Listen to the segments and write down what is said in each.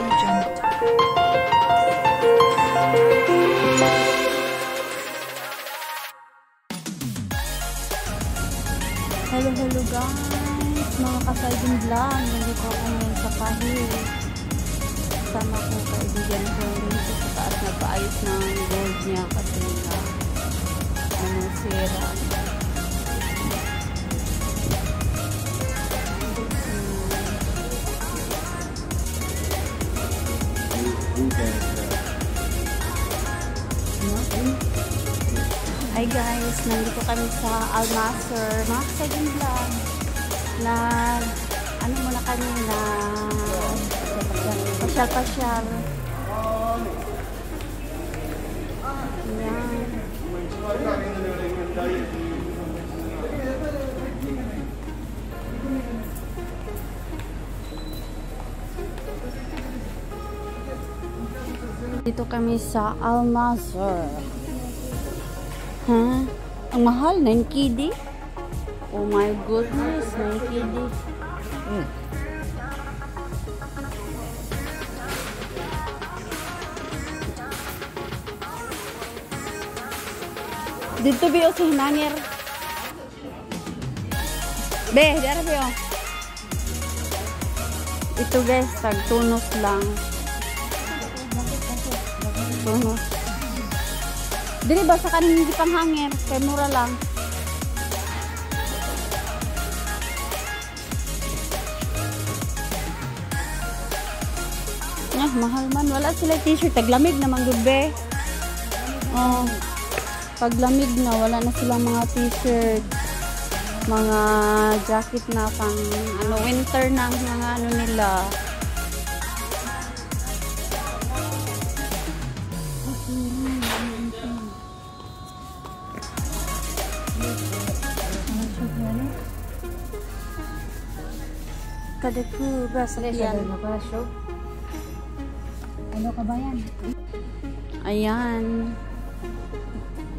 Hello, hello guys! Mga kasayang vlog. Nandito ako ngayon sa pahil. Kasama ko kaibigan ko dito sa taas na paayos ng gold niya kasi na ano, sira. Guys, nandito kami sa Almaser, mga kasagin vlog. Na, ano muna kami na pasyal-pasyal. Dito kami sa Almaser. Ha? Ang mahal, 9 KD? Oh my goodness, 9 KD. Mm. Dito ba yung sa hinangir? Be, dara ba yung? Ito guys, tagtunos lang. Tunos. Dili ba sa kanin hindi pang hanger? Kaya mura lang. Ah, mahal man. Wala sila t-shirt. Taglamig naman gube. Oh. Paglamig na, wala na silang mga t-shirt. Mga jacket na pang ano, winter na mga ano nila. Kada po ba sa yan? Ano ka ba yan? Ayan.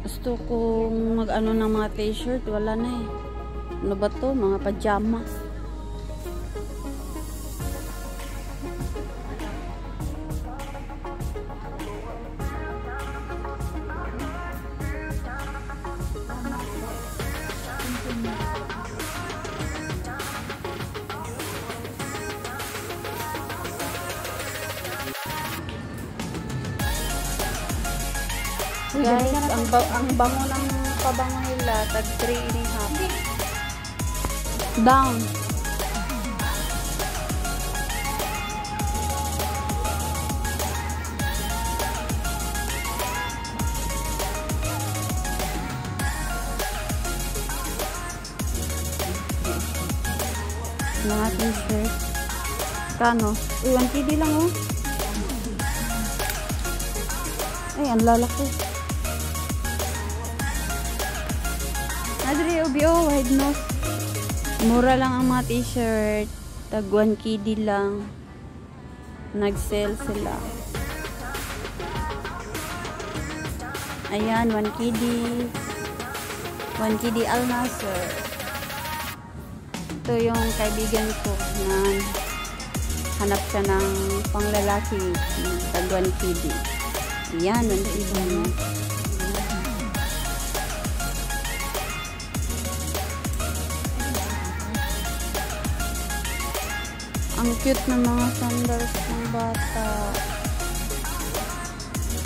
Gusto kong mag-ano ng mga t-shirt. Wala na eh. Ano ba to? Mga pajamas. Guys, ang, ba ang bango ng pabango nila, tag 3 and a half. Down. Mga t-shirt. Kano? Uy, 1 KD lang oh. Ay, ang lalaki. Adri, obyo, wide nose. Mura lang ang mga t-shirt. Tag 1 KD lang. Nag-sale sila. Ayan, 1 KD. 1 KD Al Nasser. Ito yung kaibigan ko na hanap siya ng panglalaki. Tag 1 KD. Ayan, nandito na. Ang cute ng mga sandals ng bata.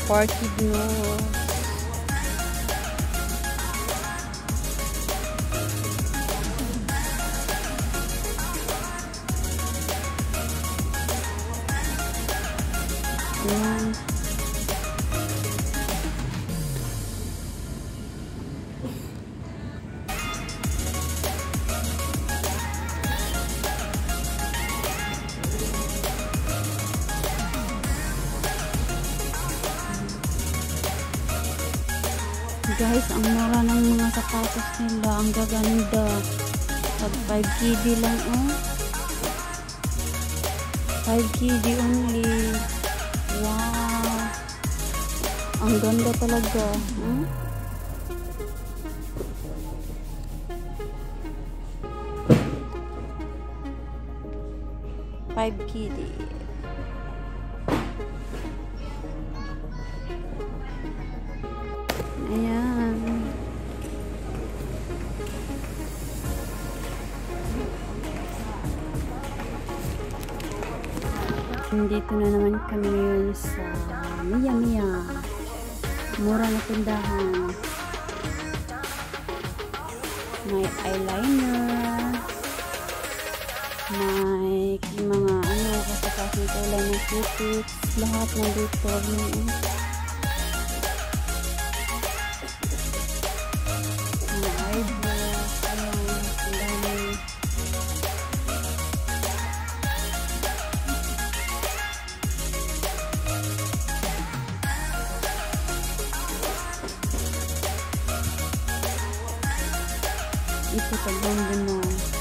Party nose. Ayan. Guys, ang mura ng mga sapatos nila. Ang gaganda. Pag 5 KD lang, oh. 5 KD only. Wow. Ang ganda talaga. Hmm? Five KD. Nandito na naman kami ngayon sa Mia Mia. Mura na tindahan. May eyeliner. May mga ano, kasapasang kulay ng cutics. Lahat na dito. Yung, Ito Golden Mall.